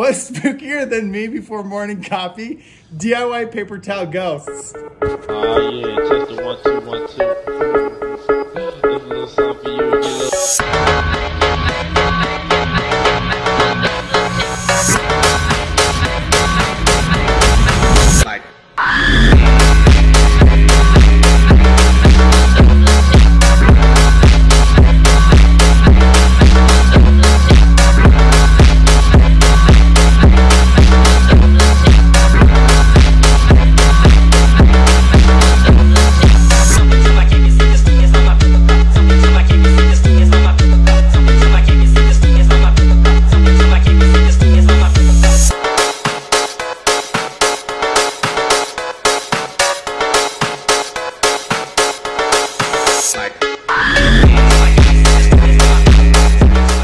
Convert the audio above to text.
What's spookier than me before morning coffee? DIY paper towel ghosts. Oh, yeah. just the one.